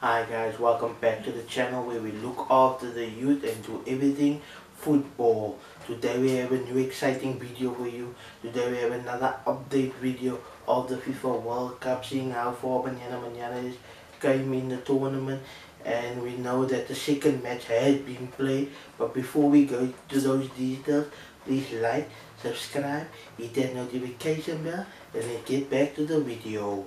Hi guys, welcome back to the channel where we look after the youth and do everything football. Today we have a new exciting video for you. Today we have another update video of the FIFA World Cup seeing how far Banyana Banyana is came in the tournament and we know that the second match has been played but before we go to those details please like, subscribe, hit that notification bell and then get back to the video.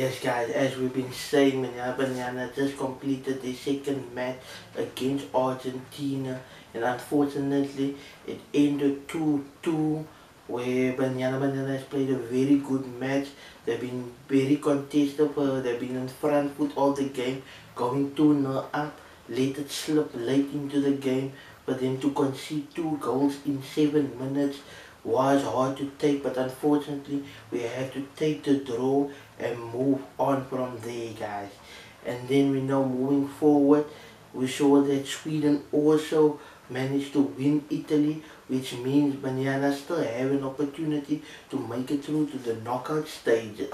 Yes guys, as we've been saying, Banyana Banyana just completed the second match against Argentina. And unfortunately it ended 2-2 where Banyana Banyana has played a very good match. They've been very contested, they've been in front foot all the game, going 2-0 up, let it slip late into the game, but then to concede two goals in seven minutes was hard to take but unfortunately we had to take the draw and move on from there guys. And then we know moving forward we saw that Sweden also managed to win Italy which means Banyana still have an opportunity to make it through to the knockout stages.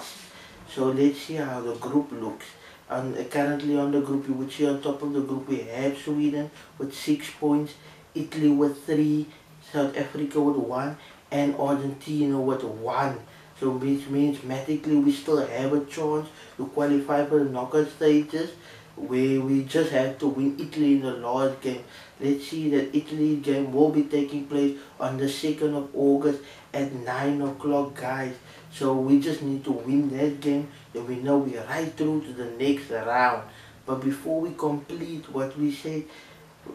So let's see how the group looks. And uh, currently on the group you would see on top of the group we have Sweden with six points Italy with three South Africa with one and Argentina with one. So which means mathematically we still have a chance to qualify for the knockout stages where we just have to win Italy in the last game. Let's see that Italy game will be taking place on the 2nd of August at 9 o'clock guys. So we just need to win that game and we know we're right through to the next round. But before we complete what we said,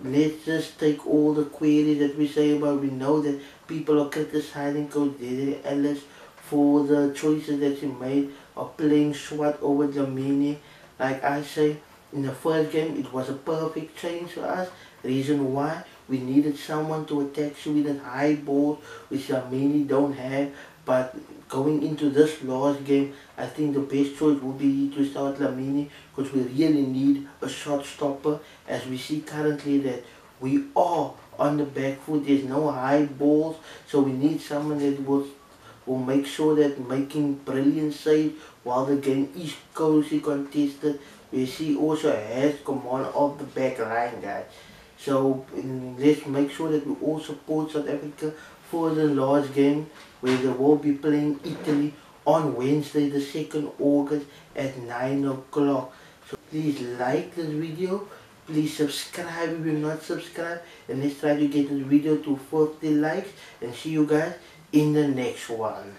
let's just take all the queries that we say about we know that people are criticizing Coach Dede Ellis for the choices that he made of playing Swart over Dlamini. Like I say, in the first game it was a perfect change for us. Reason why we needed someone to attack Sweden high ball, which Dlamini don't have but going into this last game, I think the best choice would be to start Dlamini because we really need a shot stopper as we see currently that we are on the back foot. There's no high balls, so we need someone that will will make sure that making brilliant saves while the game is closely contested. We see also has command of the back line, guys. So let's make sure that we all support South Africa for the last game where they will be playing Italy on Wednesday the 2nd August at 9 o'clock. So please like this video, please subscribe if you're not subscribed and let's try to get this video to 40 likes and see you guys in the next one.